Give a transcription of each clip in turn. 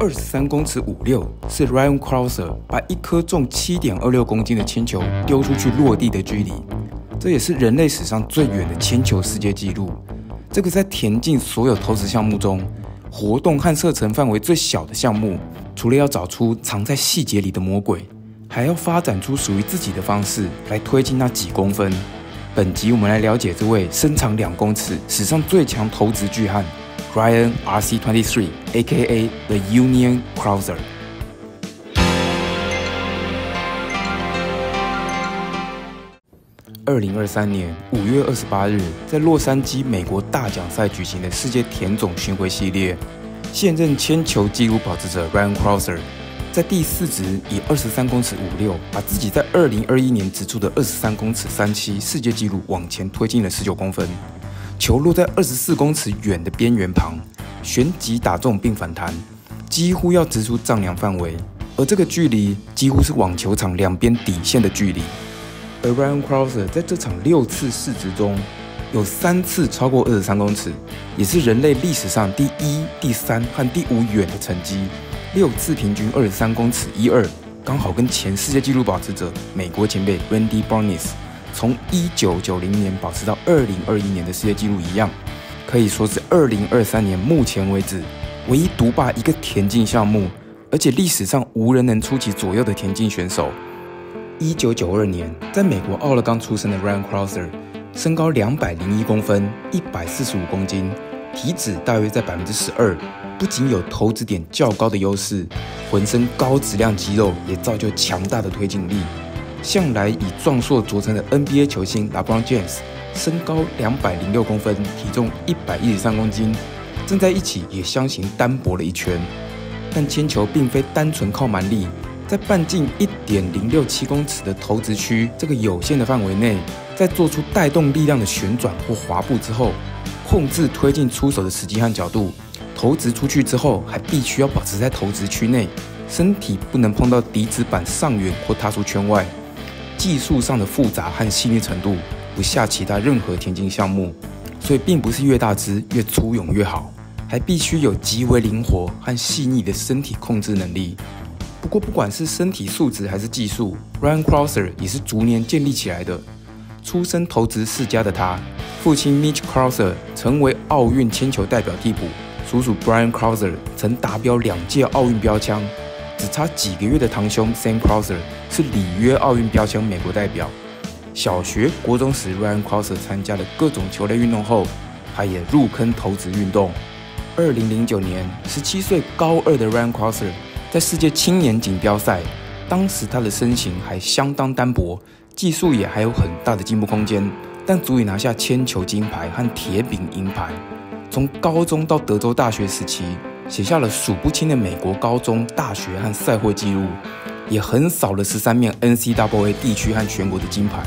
二十三公尺五六是 Ryan Crouser 把一颗重七点二六公斤的铅球丢出去落地的距离，这也是人类史上最远的铅球世界纪录。这个在田径所有投掷项目中，活动和射程范围最小的项目，除了要找出藏在细节里的魔鬼，还要发展出属于自己的方式来推进那几公分。本集我们来了解这位身长两公尺、史上最强投掷巨汉 Ryan RC23 （A.K.A. The Union c r o w s e r。二零二三年五月二十八日，在洛杉矶美国大奖赛举行的世界田总巡回系列，现任铅球纪录保持者 Ryan Crouser 在第四值以二十三公尺五六，把自己在二零二一年掷出的二十三公尺三七世界纪录往前推进了十九公分。球落在二十四公尺远的边缘旁，旋即打中并反弹，几乎要直出丈量范围，而这个距离几乎是网球场两边底线的距离。而 Ryan Crouser 在这场六次试值中，有三次超过二十三公尺，也是人类历史上第一、第三和第五远的成绩。六次平均二十三公尺一二，刚好跟前世界纪录保持者美国前辈 Randy Barnes 从一九九零年保持到二零二一年的世界纪录一样，可以说是二零二三年目前为止唯一独霸一个田径项目，而且历史上无人能出其左右的田径选手。一九九二年，在美国奥勒冈出生的 Ryan Crouser，身高两百零一公分，一百四十五公斤，体脂大约在百分之十二。不仅有投掷点较高的优势，浑身高质量肌肉也造就强大的推进力。向来以壮硕著称的 NBA 球星 LeBron James，身高两百零六公分，体重一百一十三公斤，站在一起也相形单薄了一圈。但铅球并非单纯靠蛮力。在半径一点零六七公尺的投掷区这个有限的范围内，在做出带动力量的旋转或滑步之后，控制推进出手的时机和角度，投掷出去之后还必须要保持在投掷区内，身体不能碰到底子板上缘或踏出圈外。技术上的复杂和细腻程度不下其他任何田径项目，所以并不是越大只越粗勇越好，还必须有极为灵活和细腻的身体控制能力。不过，不管是身体素质还是技术，Ryan Crosser 也是逐年建立起来的。出身投掷世家的他，父亲 Mitch Crouser 成为奥运铅球代表替补，叔叔 Brian Crouser 曾达标两届奥运标枪，只差几个月的堂兄 Sam Crouser 是里约奥运标枪美国代表。小学、国中时，Ryan Crouser 参加了各种球类运动后，他也入坑投掷运动。二零零九年，十七岁高二的 Ryan Crouser。在世界青年锦标赛，当时他的身形还相当单薄，技术也还有很大的进步空间，但足以拿下铅球金牌和铁饼银牌。从高中到德州大学时期，写下了数不清的美国高中、大学和赛会纪录，也横扫了十三面 NCAA 地区和全国的金牌。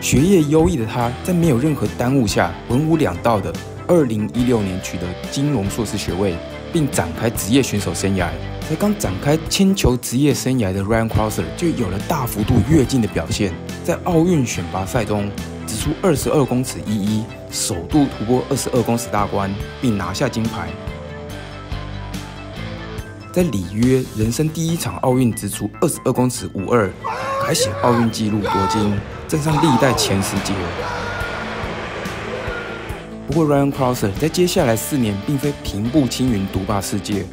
学业优异的他，在没有任何耽误下，文武两道的，二零一六年取得金融硕士学位，并展开职业选手生涯。才刚展开铅球职业生涯的 Ryan Crosser 就有了大幅度跃进的表现，在奥运选拔赛中掷出二十二公尺一一，首度突破二十二公尺大关，并拿下金牌。在里约人生第一场奥运掷出二十二公尺五二，改写奥运纪录夺金，站上历代前十节。不过 Ryan Crouser 在接下来四年并非平步青云独霸世界。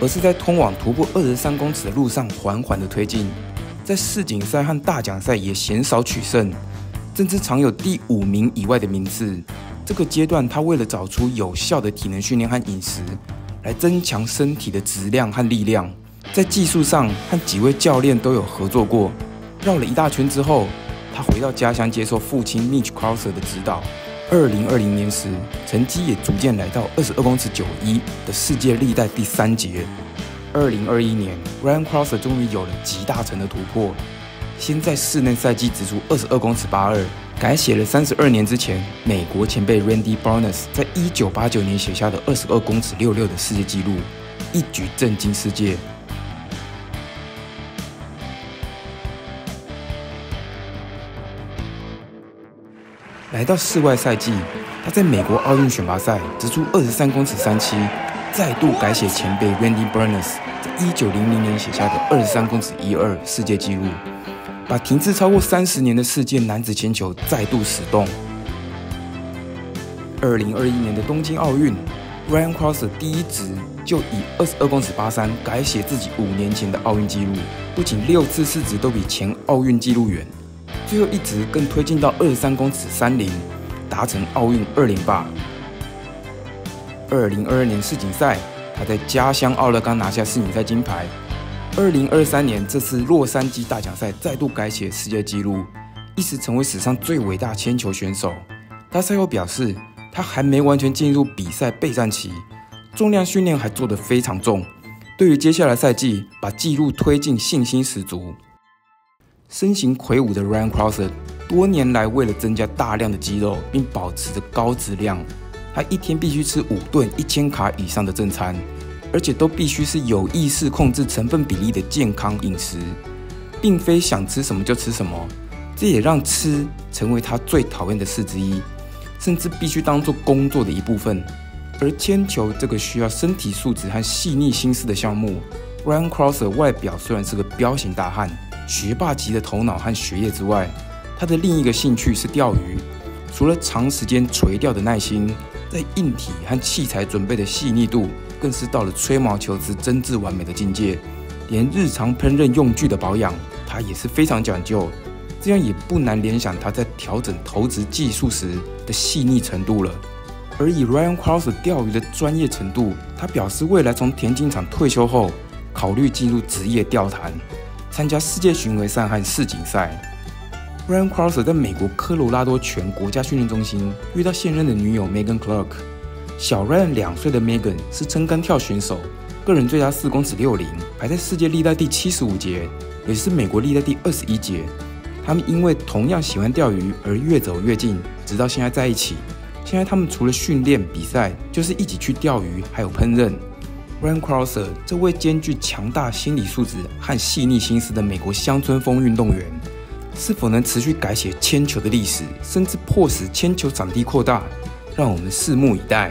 而是在通往突破二十三公尺的路上缓缓的推进，在世锦赛和大奖赛也鲜少取胜，甚至常有第五名以外的名次。这个阶段，他为了找出有效的体能训练和饮食，来增强身体的质量和力量，在技术上和几位教练都有合作过。绕了一大圈之后，他回到家乡接受父亲 Mitch Crouser 的指导。二零二零年时，成绩也逐渐来到二十二公尺九一的世界历代第三节。二零二一年，Ryan Crosser 终于有了集大成的突破，先在室内赛季指出二十二公尺八二，改写了三十二年之前美国前辈 Randy Barnes 在一九八九年写下的二十二公尺六六的世界纪录，一举震惊世界。来到室外赛季，他在美国奥运选拔赛直出二十三公尺三七，再度改写前辈 Randy Burns 在一九零零年写下的二十三公尺一二世界纪录，把停滞超过三十年的世界男子铅球再度始动。二零二一年的东京奥运，Ryan Cross 第一直就以二十二公尺八三改写自己五年前的奥运纪录，不仅六次试直都比前奥运纪录远。最后一直更推进到二十三公尺三零，达成奥运二连霸。二零二二年世锦赛，他在家乡奥勒冈拿下世锦赛金牌。二零二三年这次洛杉矶大奖赛再度改写世界纪录，一时成为史上最伟大铅球选手。他赛后表示，他还没完全进入比赛备战期，重量训练还做得非常重，对于接下来赛季把纪录推进信心十足。身形魁梧的 Ryan Crosser 多年来为了增加大量的肌肉并保持着高质量，他一天必须吃五顿一千卡以上的正餐，而且都必须是有意识控制成分比例的健康饮食，并非想吃什么就吃什么。这也让吃成为他最讨厌的事之一，甚至必须当做工作的一部分。而铅球这个需要身体素质和细腻心思的项目，Ryan Crosser 外表虽然是个彪形大汉。学霸级的头脑和学业之外，他的另一个兴趣是钓鱼。除了长时间垂钓的耐心，在硬体和器材准备的细腻度，更是到了吹毛求疵、真挚完美的境界。连日常烹饪用具的保养，他也是非常讲究。这样也不难联想他在调整投掷技术时的细腻程度了。而以 Ryan Cross 钓鱼的专业程度，他表示未来从田径场退休后，考虑进入职业钓坛。参加世界巡回赛和世锦赛。Ryan Crosser 在美国科罗拉多全国家训练中心遇到现任的女友 Megan Clark。小 Ryan 两岁的 Megan 是撑杆跳选手，个人最佳四公尺六零，排在世界历代第七十五节，也是美国历代第二十一节。他们因为同样喜欢钓鱼而越走越近，直到现在在一起。现在他们除了训练比赛，就是一起去钓鱼，还有烹饪。Ren Crosser 这位兼具强大心理素质和细腻心思的美国乡村风运动员，是否能持续改写铅球的历史，甚至迫使铅球场地扩大，让我们拭目以待。